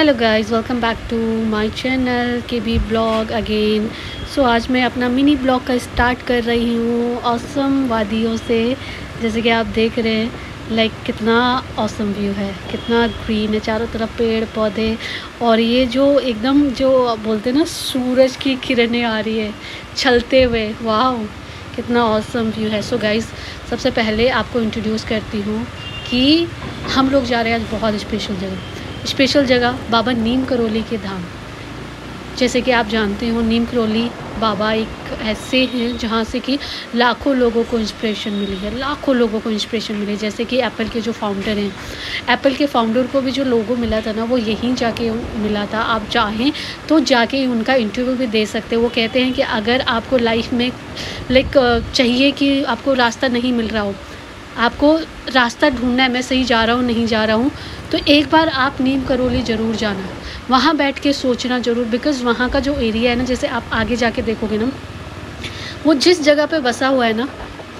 Hello guys welcome back to my channel K B blog again so आज मैं अपना mini blog का start कर रही हूँ औसम वादियों से। जैसे कि आप देख रहे हैं लाइक कितना औसम व्यू है, कितना ग्रीन है, चारों तरफ़ पेड़ पौधे। और ये जो एकदम जो बोलते हैं ना, सूरज की किरणें आ रही है छलते हुए। वाह कितना औसम व्यू है। सो so गाइस सबसे पहले आपको इंट्रोड्यूस करती हूँ कि हम लोग जा रहे हैं आज बहुत स्पेशल जगह। स्पेशल जगह बाबा नीम करोली के धाम। जैसे कि आप जानते हो, नीम करोली बाबा एक ऐसे हैं जहाँ से कि लाखों लोगों को इंस्पिरेशन मिली है, लाखों लोगों को इंस्पिरेशन मिली जैसे कि एप्पल के जो फाउंडर हैं एप्पल के फाउंडर को भी जो लोगों मिला था ना, वो यहीं जाके मिला था। आप चाहें तो जाके उनका इंटरव्यू भी दे सकते हैं। वो कहते हैं कि अगर आपको लाइफ में लाइक चाहिए कि आपको रास्ता नहीं मिल रहा हो आपको रास्ता ढूंढना है, मैं सही जा रहा हूँ, नहीं जा रहा हूँ तो एक बार आप नीम करोली ज़रूर जाना। वहाँ बैठ के सोचना ज़रूर बिकॉज़ वहाँ का जो एरिया है ना, जैसे आप आगे जाके देखोगे ना, वो जिस जगह पे बसा हुआ है ना,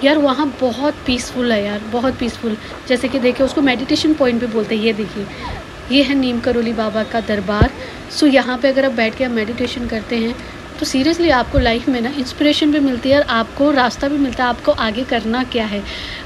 यार वहाँ बहुत पीसफुल है यार, बहुत पीसफुल जैसे कि देखिए, उसको मेडिटेशन पॉइंट भी बोलते हैं, ये देखिए। ये है नीम करोली बाबा का दरबार। सो यहाँ पे अगर आप बैठ के आप मेडिटेशन करते हैं तो सीरियसली आपको लाइफ में ना इंस्पिरेशन भी मिलती है और आपको रास्ता भी मिलता है, आपको आगे करना क्या है?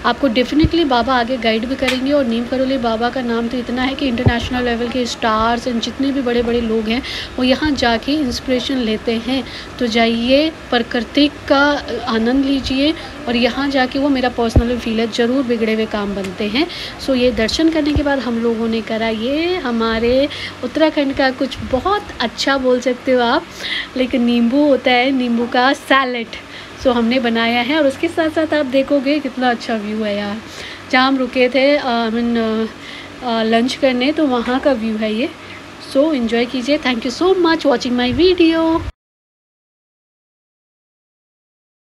आपको डेफिनेटली बाबा आगे गाइड भी करेंगे और नीम करोली बाबा का नाम तो इतना है कि इंटरनेशनल लेवल के स्टार्स एंड जितने भी बड़े बड़े लोग हैं, वो यहाँ जाके इंस्पिरेशन लेते हैं। तो जाइए, प्रकृति का आनंद लीजिए और यहाँ जाके वो मेरा पर्सनल फील है, ज़रूर बिगड़े हुए काम बनते हैं। सो ये दर्शन करने के बाद हम लोगों ने करा ये हमारे उत्तराखंड का कुछ बहुत अच्छा बोल सकते हो आप, लेकिन नींबू होता है, नींबू का सैलड सो हमने बनाया है और उसके साथ साथ आप देखोगे कितना अच्छा व्यू है यार। जहाँ हम रुके थे आई मीन लंच करने तो वहाँ का व्यू है ये। सो इन्जॉय कीजिए। Thank you so much watching my video